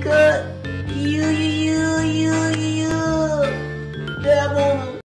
good.